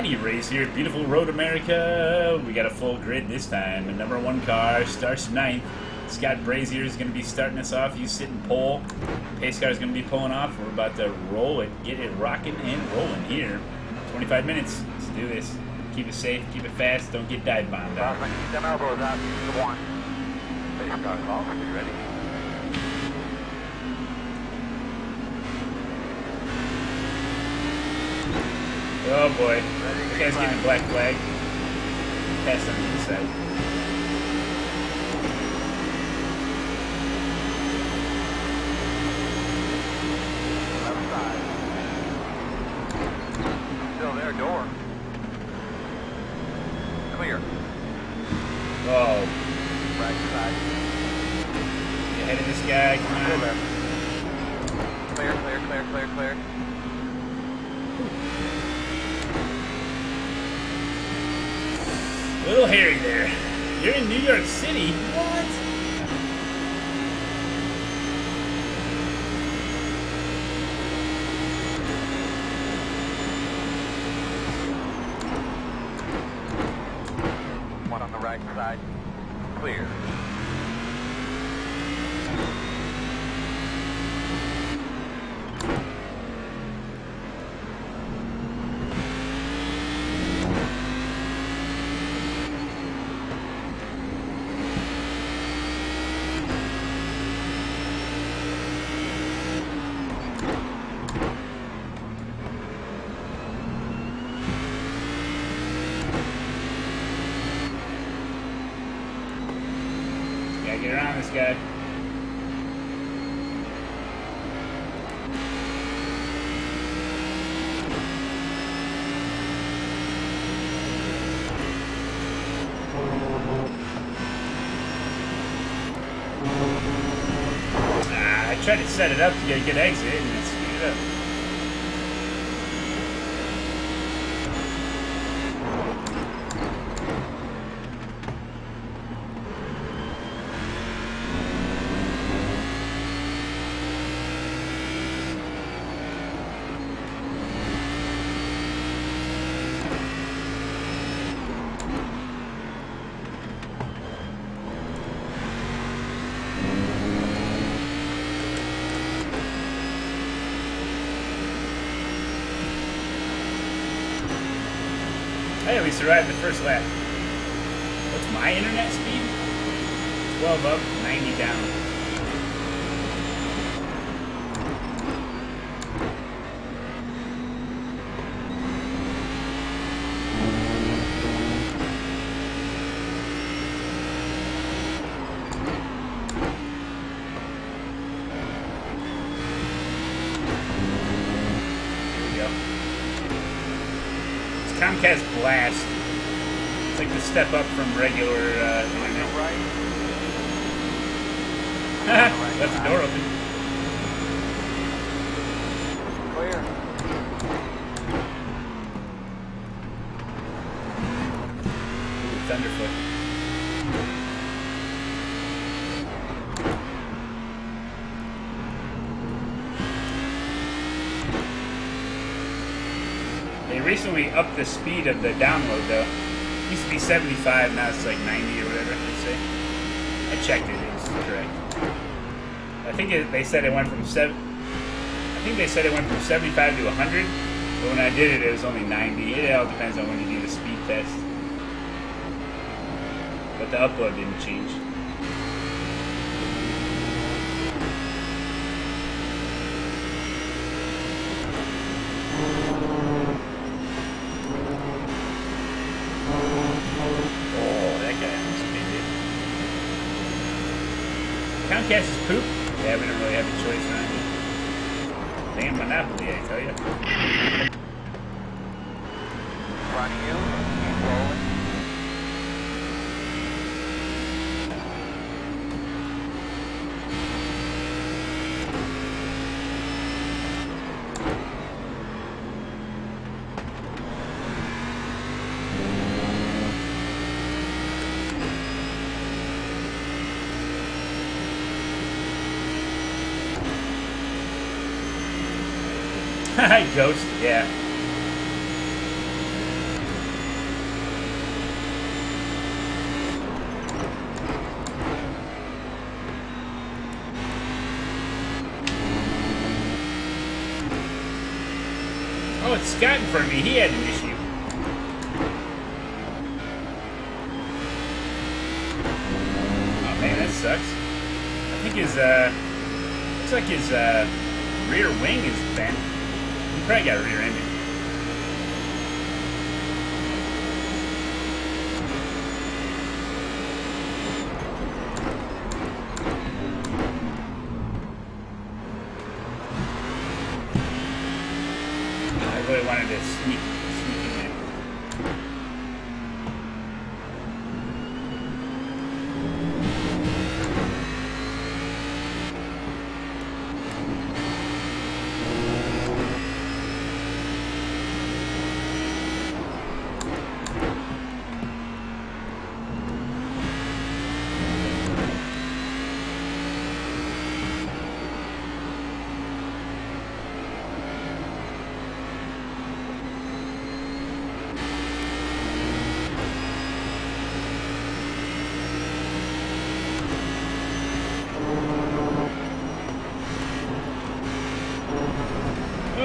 Race here at beautiful Road America. We got a full grid this time. The number one car starts ninth. Scott Brazier is going to be starting us off. You sit sitting pole. Pace car is going to be pulling off. We're about to roll it, get it rocking and rolling here. 25 minutes. Let's do this. Keep it safe, keep it fast, don't get dive bombed out. Crossing, them elbows out, one. Pace car, you ready? Oh boy. This guy's getting a black flag. Pass on the inside. Left side. Still there, door. Clear. Oh, Right side. get ahead of this guy, come on. Clear, clear, clear, clear, clear. Little hairy there. You're in New York City? What? One on the right side. Clear. Gotta get around this guy. Ah, I tried to set it up to get a good exit Hey, at least arrived the first lap. What's my internet speed? 12 up, 90 down. Here we go. It's Comcast Blast. It's like the step up from regular uh, internet. right. Left the door open. Clear. Ooh, Thunderfoot. They recently upped the speed of the download though. Used to be 75, now it's like 90 or whatever they say. I checked it, it's correct. I think it, they said it went from seven. I think they said it went from 75 to 100, but when I did it, it was only 90. It all depends on when you do the speed test. But the upload didn't change. Ghost, yeah. Oh, it's Scott in front of me. He had an issue. Oh, man, that sucks. I think his, uh... Looks like his, uh... Rear wing is bent. He probably got rear ended. I really wanted to sneak, sneak in there.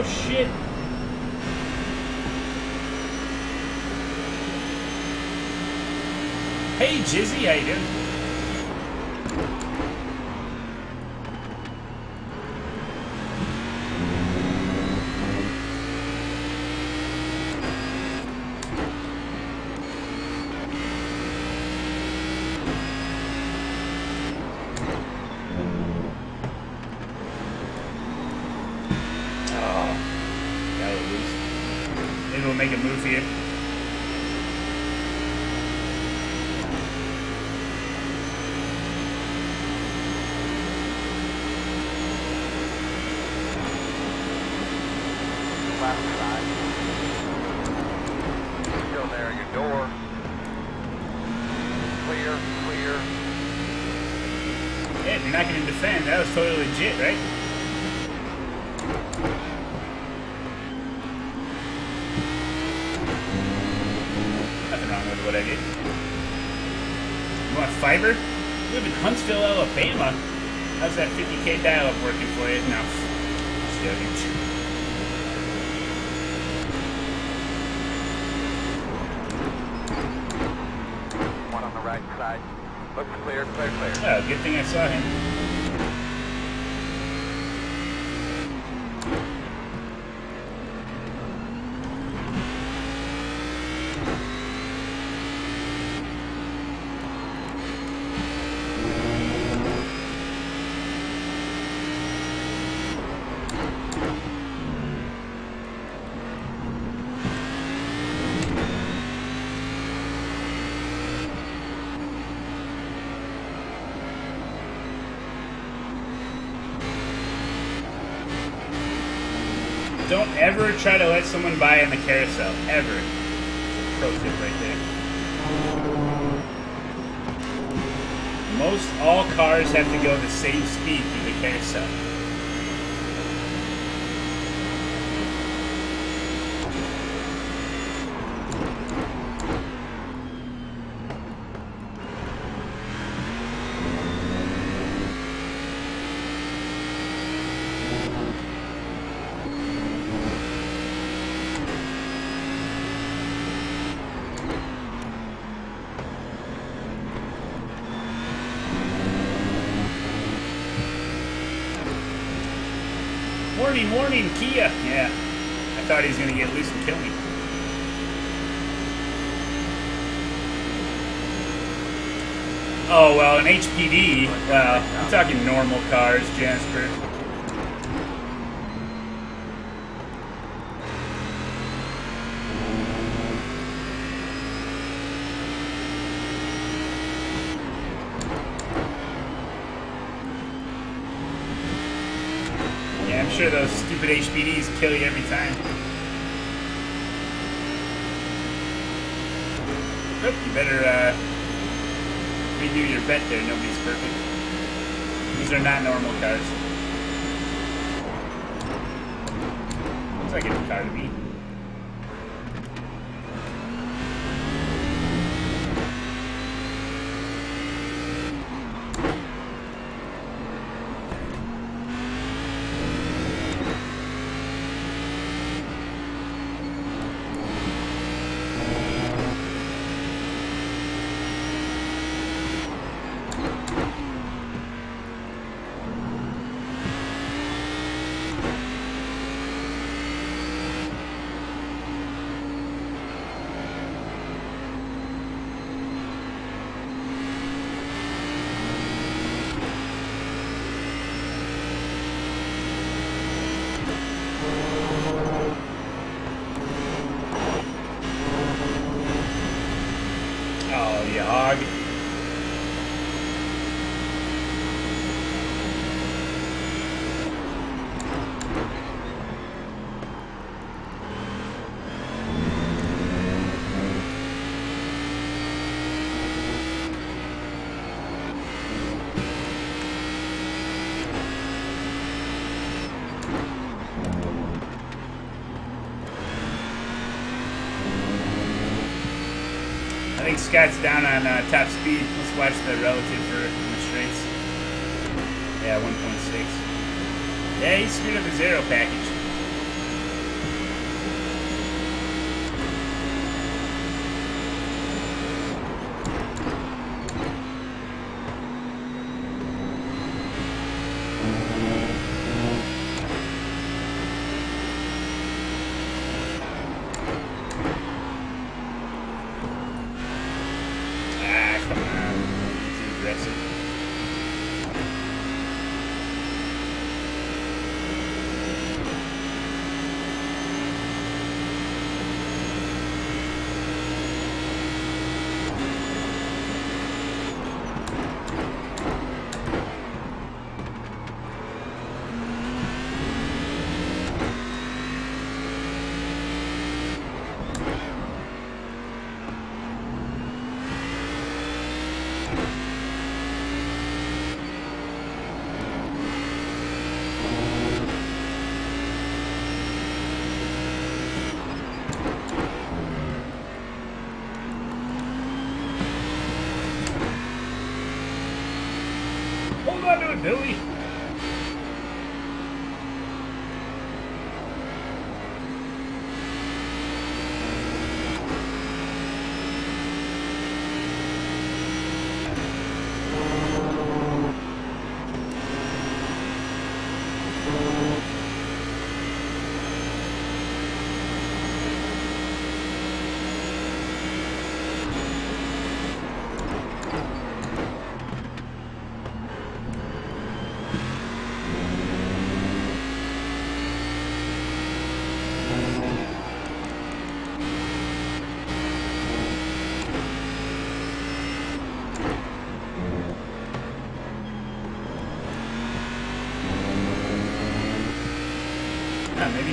Oh shit! Hey Jizzy, how you doing? Oh, that was loose. Maybe we'll make a move here. Left side. Still there, your door. Clear, clear. Not going to defend, that was totally legit, right? Nothing wrong with what I did. You want fiber? You live in Huntsville, Alabama. How's that 50k dial-up working for you? No. Just joking. One on the right side. Looks clear, clear, clear. Oh, good thing I saw him. Don't ever try to let someone buy in the carousel. Ever. Pro tip right there. Most all cars have to go the same speed through the carousel. Warning, warning, Kia! Yeah. I thought he was gonna get loose and kill me. Oh, well, an HPD, well, uh, I'm talking normal cars, Jasper. Yeah, I'm sure those stupid HPDs kill you every time. Oop, you better uh, redo your bet there. Nobody's perfect. These are not normal cars. Looks like a car to me. be a hog. I think Scott's down on uh, top speed. Let's watch the relative for the straights. Yeah, 1.6. Yeah, he screwed up his aero package.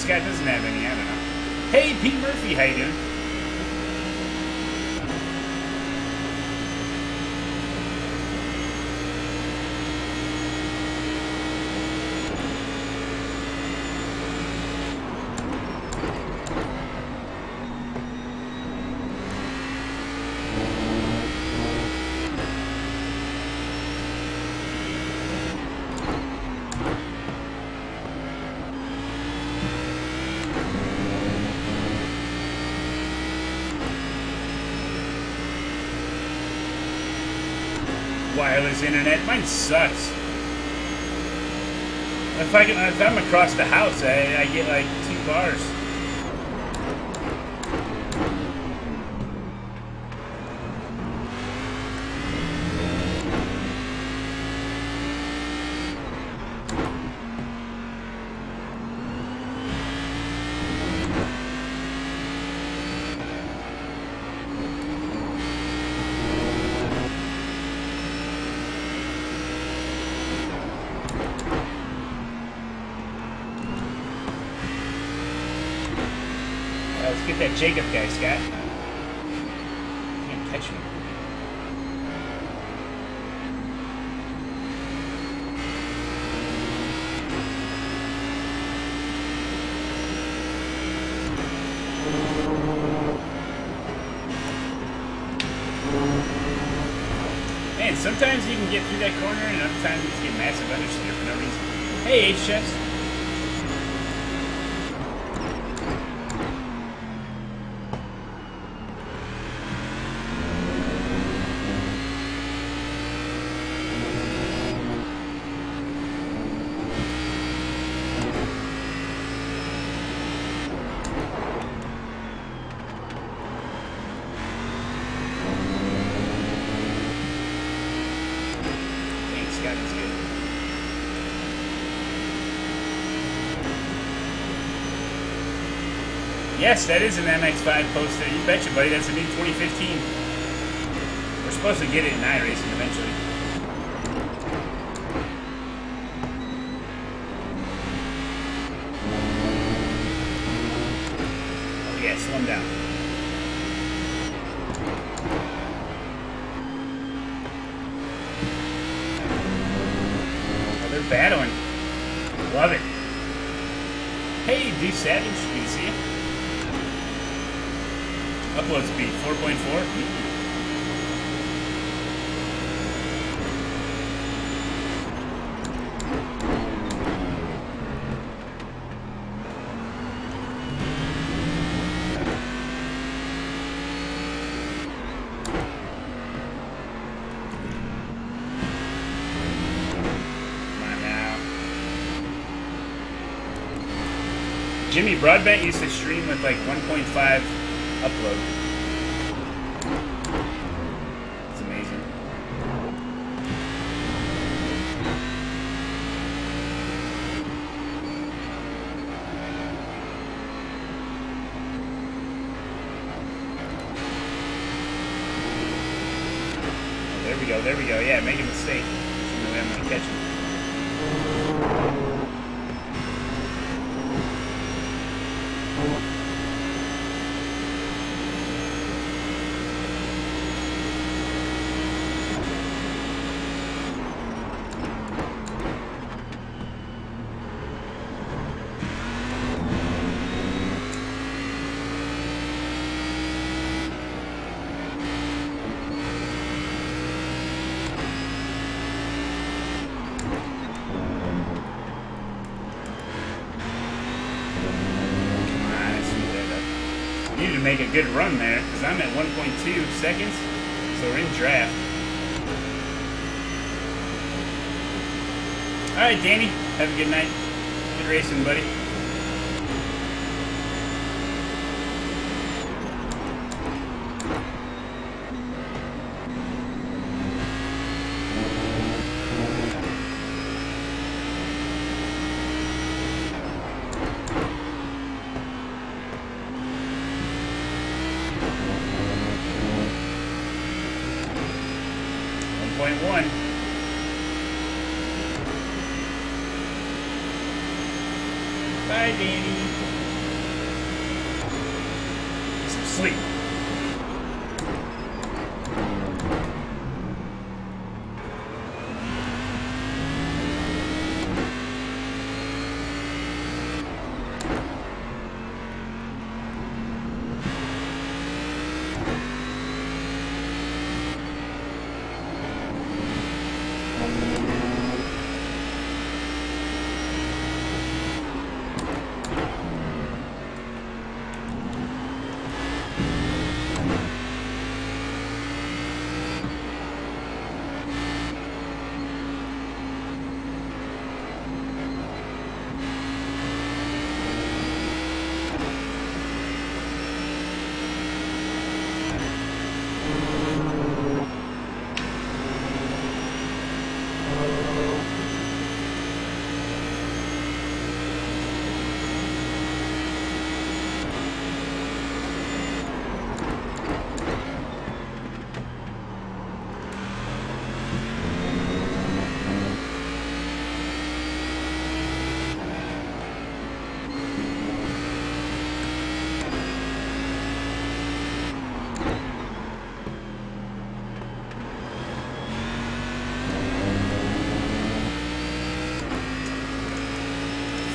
Maybe Scott doesn't have any. I don't know. Hey, Pete Murphy, how you doing? Wireless internet, mine sucks. If I if I'm across the house, I, I get like two bars. Uh, let's get that Jacob guy, Scott. Can't catch. Man, sometimes you can get through that corner, and other times you just get massive understeer for no reason. Hey, H chefs. Thanks, Scott. That's good. Yes, that is an MX-5 poster. You betcha, buddy. That's a new 2015. We're supposed to get it in iRacing eventually. Oh yeah, slow him down. Oh, they're battling. Love it. Hey, D Savage, you see him? Upload speed 4.4. Come on now. Jimmy Broadbent used to stream with like 1.5 upload. It's amazing. Oh, there we go, there we go. Yeah, make a mistake. There's no way I'm gonna catch him. Come on, I see that. I need to make a good run there because I'm at 1.2 seconds, so we're in draft. All right, Danny, have a good night. Good racing, buddy.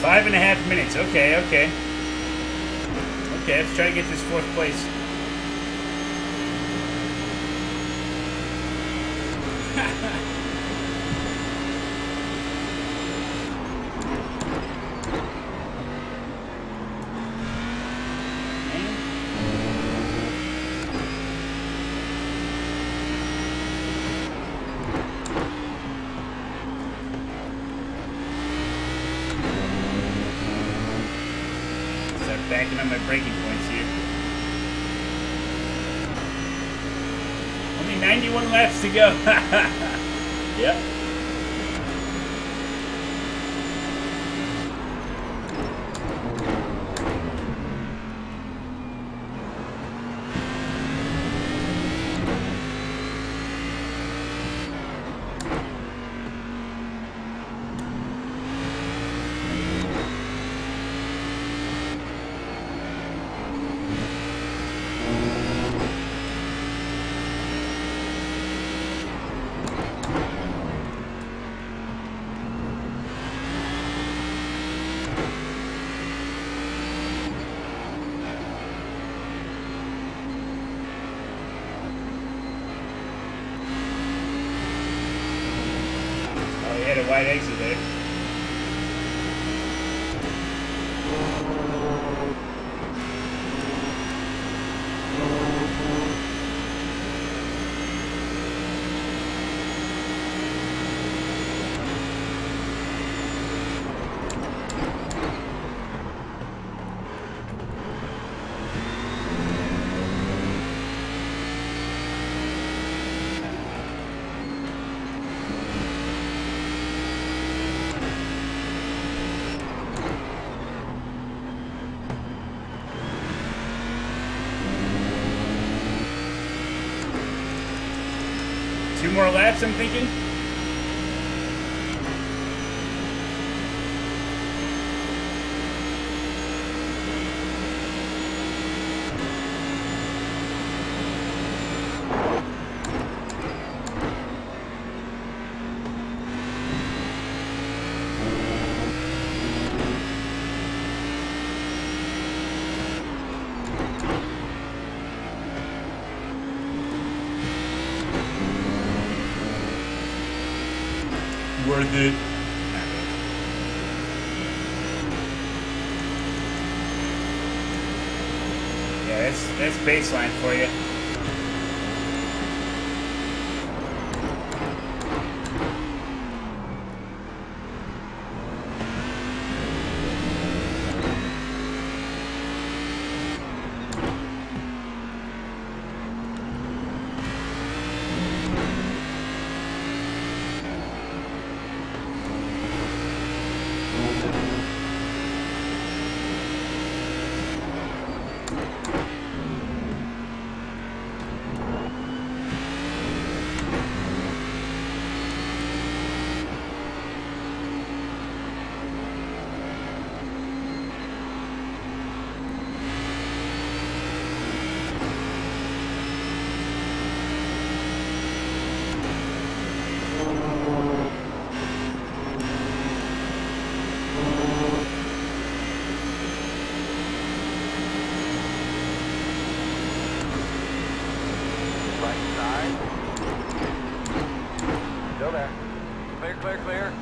Five and a half minutes. Okay, okay. Okay, let's try to get this fourth place. Start backing up my braking points here. Only 91 laps to go. a wide exit there. Two more laps, I'm thinking. Worth it. Yeah, that's that's baseline for you. Right side. Still there. Clear, clear, clear.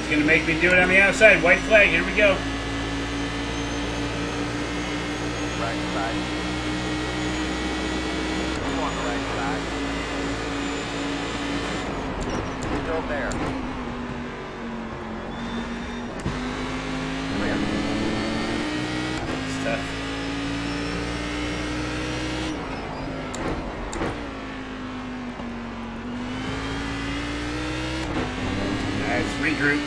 He's gonna make me do it on the outside. White flag. Here we go. Right side. Still on the right side. Still there. Clear. It's tough. Alright, let's regroup.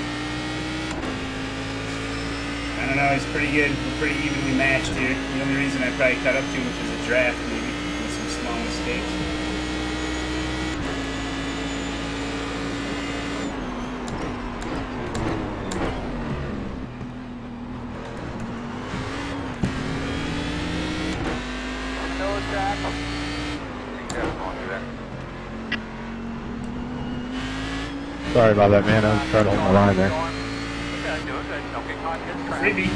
I don't know, he's pretty good. We're pretty evenly matched here. The only reason I probably caught up to him was a draft, maybe, with some small mistakes. Still attack. Be careful going through there. Sorry about that, man. I was trying to hold my line there. Okay, do it good. Don't get caught in his trap. Freebie.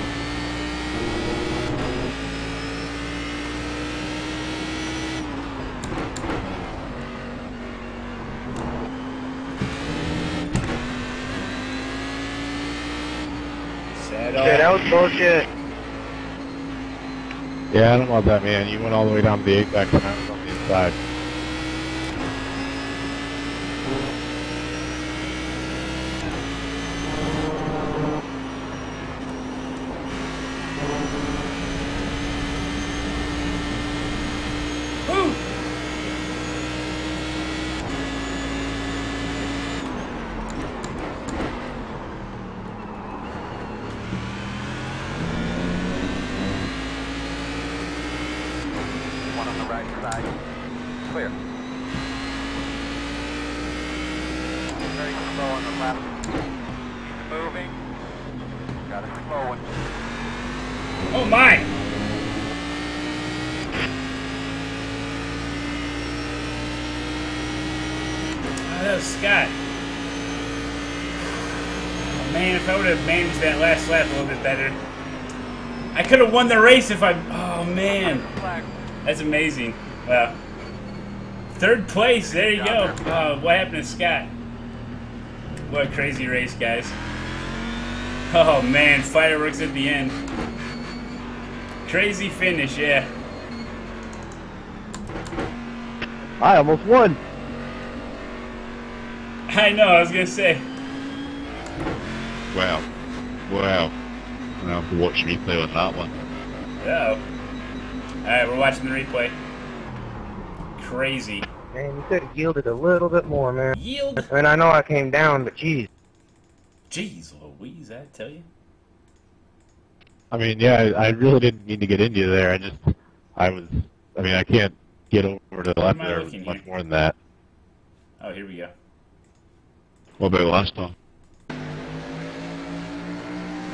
Okay, that was bullshit. Yeah, I don't know about that, man. You went all the way down to the apex, and I was on the inside. on the left. Moving. Got it. Oh my! Oh, that was Scott. Oh, man, if I would have managed that last lap a little bit better, I could have won the race if I. Oh man, that's amazing. Wow. Third place. There you go. Uh, what happened to Scott? What a crazy race, guys. Oh man, fireworks at the end. Crazy finish, yeah. I almost won. I know, I was gonna say. Wow. Wow. I'm gonna have to watch replay on that one. Oh. Alright, we're watching the replay. Crazy. Man, you could have yielded a little bit more, man. Yield! I mean, I know I came down, but geez. Jeez Louise, I tell you. I mean, yeah, I, I really didn't mean to get into there. I just, I was, I mean, I can't get over to the left there much here? more than that. Oh, here we go. What about last time?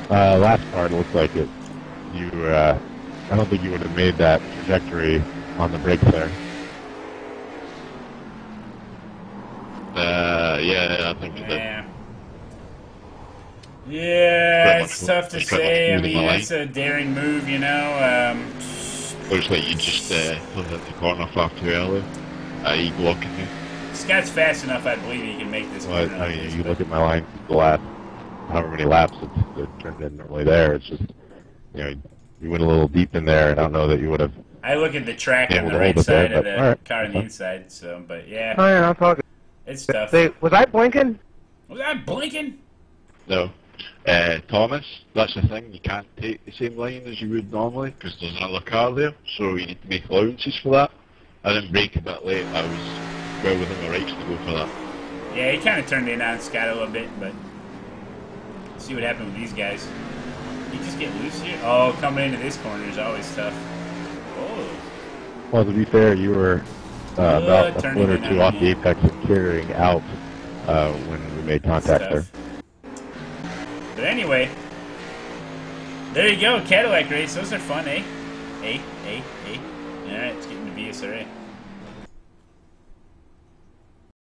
Uh, last part looks like it. You, uh, I don't think you would have made that trajectory on the brakes there. Uh, yeah, I think so. Yeah. Yeah, it's much- tough to say. I mean, my that's a daring move, you know. Um, Looks like you just uh, hit the corner far too early. Uh, you blocking me. Scott's fast enough, I believe he can make this. Well, corner I mean, you but- look at my line the last however many laps, it's, the trend isn't really there. It's just, you know, you went a little deep in there, and I don't know that you would have. I look at the track on the right hold it there, side of the alright. car on the inside, so, but yeah, Oh, yeah, I'm talking. It's tough. They, was I blinking? Was I blinking? No. Uh, Thomas, that's the thing. You can't take the same line as you would normally because there's another car there, so you need to make allowances for that. I didn't brake a bit late. I was well within my rights to go for that. Yeah, he kind of turned in on Scott a little bit, but see what happened with these guys. You just get loose here. Oh, coming into this corner is always tough. Oh, Well, to be fair, you were uh, about a foot or two off the apex and carrying out uh, when we made contact there. But anyway, there you go, Cadillac race. Those are fun, eh? Eh, eh, eh. All right, let's get into VSRA.